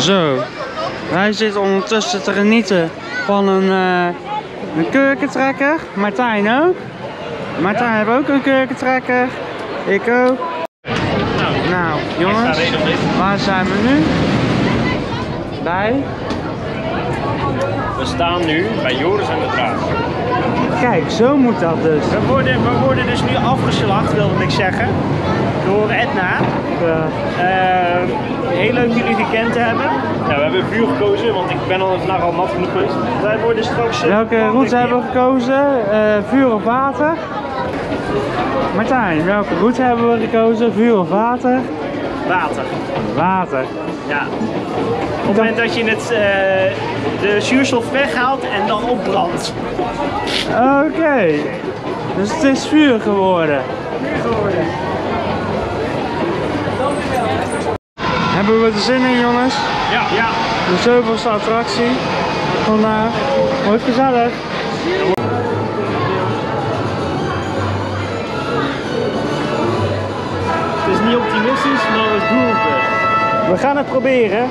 Zo, wij zitten ondertussen te genieten van een, eh een kurkentrekker. Martijn ook. Martijn heeft ook een kurkentrekker. Ik ook. Nou, jongens, waar zijn we nu? Bij? We staan nu bij Joris en de Draak. Kijk, zo moet dat dus. We worden, we worden dus nu afgeslacht, wilde ik zeggen, door Edna. Heel leuk jullie gekend te hebben. Ja, we hebben vuur gekozen, want ik ben al vandaag al nat genoeg geweest. Wij worden straks... eh, Welke route hebben we gekozen? Eh, vuur of water? Martijn, welke route hebben we gekozen? Vuur of water? Water. Water. Ja. Op het moment dat je het, eh, de zuurstof weghaalt en dan opbrandt. Oké. Dus het is vuur geworden. Hebben we er zin in jongens? Ja. ja. De zoveelste attractie vandaag. Wordt gezellig. Het is niet optimistisch, maar het doelpunt. We gaan het proberen.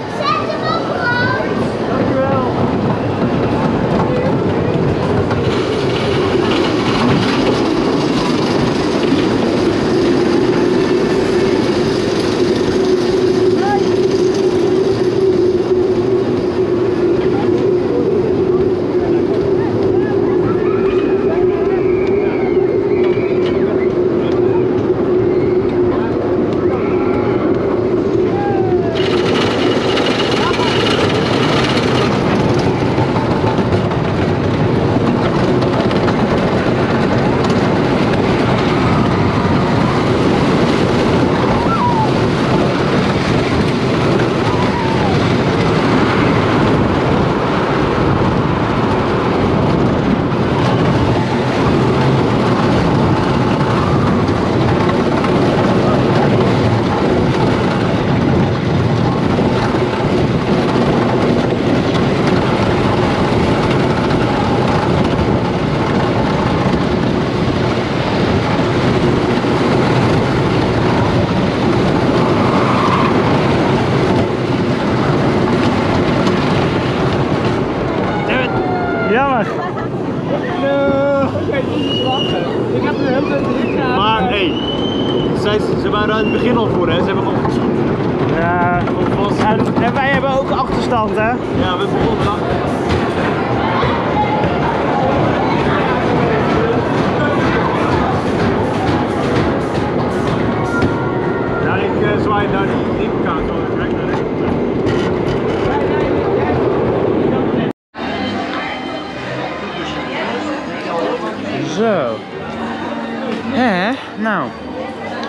Jammer. Maar hey, zij, ze waren aan het begin al voor, hè? Ze hebben gewoon. Ja. En, en wij hebben ook achterstand hè. Ja, we begonnen dan. Ja,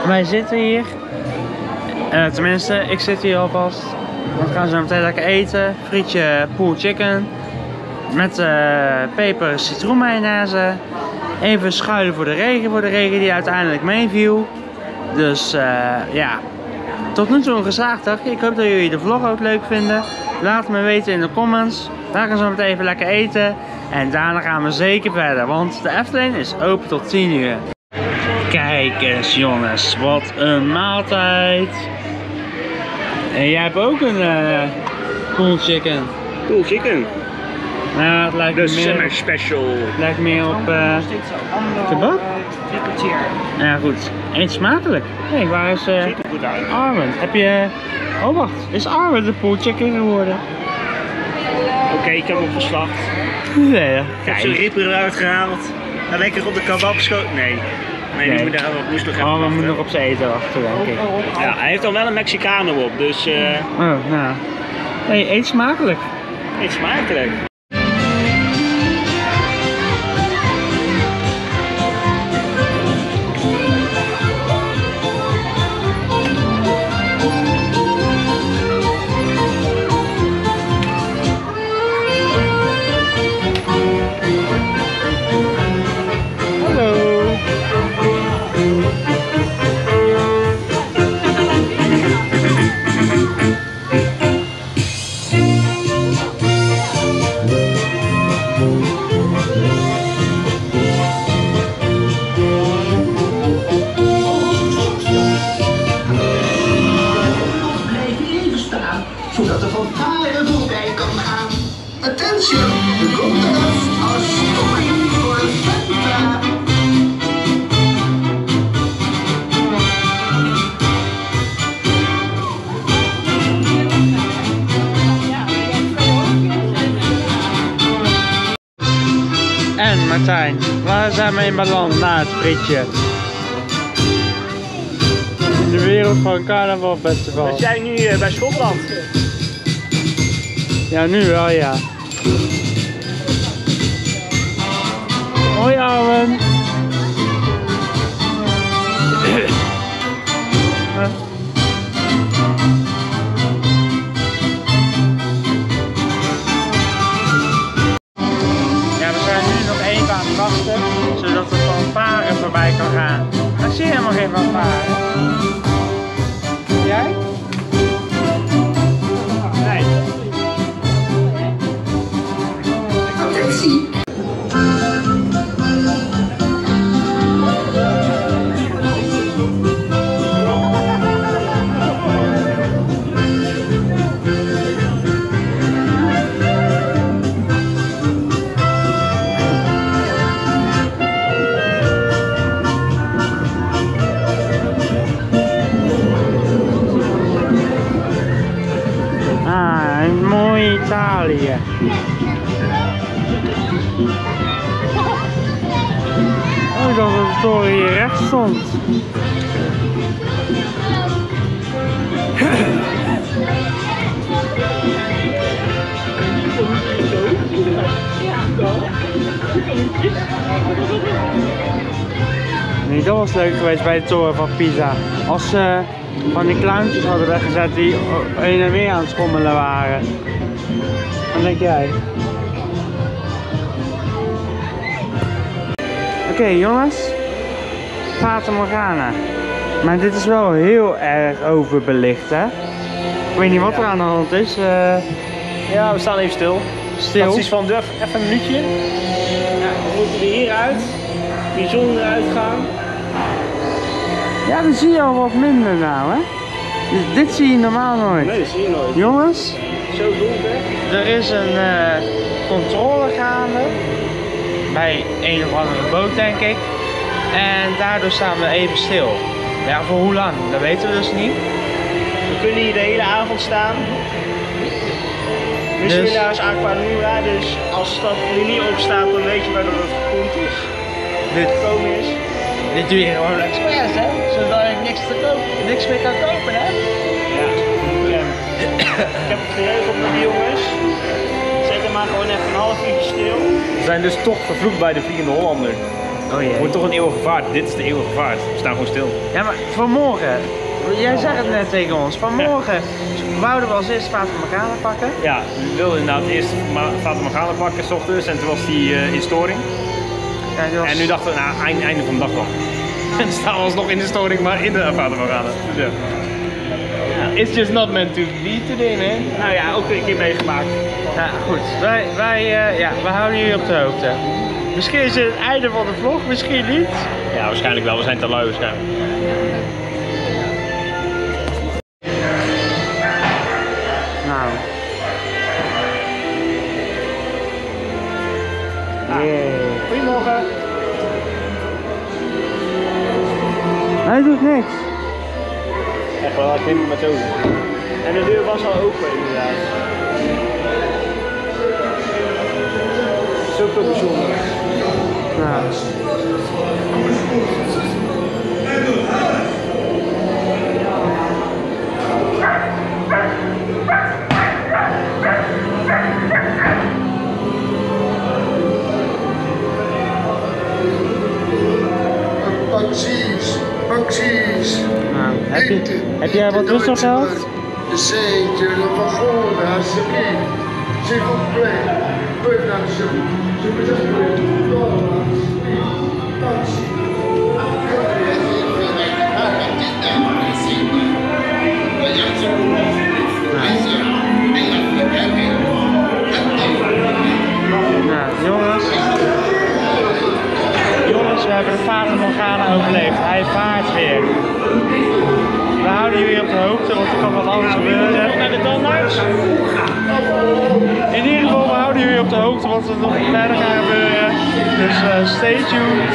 Wij zitten hier. Eh, tenminste, ik zit hier alvast. We gaan zo meteen lekker eten. Frietje pool chicken. Met eh peper citroen mayonaise. Even schuilen voor de regen. Voor de regen die uiteindelijk meeviel. Dus eh, ja. Tot nu toe een geslaagd dag. Ik hoop dat jullie de vlog ook leuk vinden. Laat me weten in de comments. We gaan zo meteen even lekker eten. En daarna gaan we zeker verder. Want de Efteling is open tot 10 uur. Kijk eens jongens. Wat een maaltijd. En jij hebt ook een eh cool chicken. Cool chicken. Nou, het lijkt De me meer, summer special. het lijkt meer op eh kebab. Ja goed. Eet smakelijk. Kijk, waar is Ziet goed uit. Arwen? Heb je... Oh wacht, is Arwen de pool chicken geworden? Oké, ik heb hem geslacht. Nee, Ik heb zijn ribben eruit gehaald. En lekker op de kebab geschoten. Nee. Nee, die Nee. moet daar nog, moest nog even Oh, we moeten nog op zijn eten wachten, denk ik. Ja, hij heeft dan wel een Mexicano op, dus eh Oh, nou. Hey, eet smakelijk. eet smakelijk. Waar zijn we in beland na het frietje? In de wereld van carnaval festival. Dat jij nu eh, bij Schotland. Ja, nu wel ja. Hoi Arwen. see stond. Nee, dat was leuk geweest bij de toren van Pisa. Als ze van die clowntjes hadden weggezet die heen en weer aan het schommelen waren. Wat denk jij? Oké jongens, Fata Morgana. Maar dit is wel heel erg overbelicht hè? Ik weet niet wat er aan de hand is. eh, Ja, we staan even stil. stil. Dat is van, doe even, een minuutje. Ja, we moeten weer hieruit. Die zon eruit gaan. Ja, dan zie je al wat minder nou hè? Dit, dit zie je normaal nooit. Nee, dat zie je nooit. Jongens, Zo donker. Er is een eh, controle gaande bij een of andere boot denk ik. En daardoor staan we even stil. Ja, voor hoe lang? Dat weten we dus niet. We kunnen hier de hele avond staan. We Dus- zitten daar is Aquanura, dus als dat nu niet opstaat, dan weet je waardoor het gekoeld is. Dit, Gekomen is. dit doe je gewoon expres hè, zodat je niks, te kopen, niks meer kan kopen hè. Ja, ik heb het geregeld met die jongens. Zet hem maar gewoon even een half uurtje stil. We zijn dus toch vervloekt bij de Vliegende Hollander. Oh Het jee. wordt toch een eeuwige vaart. Dit is de eeuwige vaart. We staan gewoon stil. Ja maar vanmorgen, jij zei het net tegen ons, vanmorgen wouden we als eerste Fata Morgana pakken. Ja, we wilden inderdaad eerst Fata Morgana pakken, s ochtends. En toen was die eh, in storing. Ja, was- En nu dachten we, nou, einde, einde van de dag wel. En dan staan we alsnog in de storing, maar in de Fata Morgana. Dus ja. It's just not meant to be today, man. Nou ja, ook een keer meegemaakt. Ja, goed. Wij, wij eh, ja, we houden jullie op de hoogte. Misschien is het het einde van de vlog, misschien niet. Ja, waarschijnlijk wel. We zijn te lui waarschijnlijk. Nou. Goedemorgen. Hij doet niks. Echt wel, ik vind het met zo. En de deur was al open inderdaad. Is ook wel bijzonder. Nou. Heb, je, heb jij wat? De zeetje, de wagon, alsjeblieft. Je. Nou, jongens. Jongens, we hebben de Fata Morgana overleefd. Hij vaart weer. We houden jullie op de hoogte, want er kan wel alles gebeuren. naar de tandarts? In ieder geval, we houden jullie op de hoogte wat er nog verder gaan gebeuren. Dus eh, stay tuned.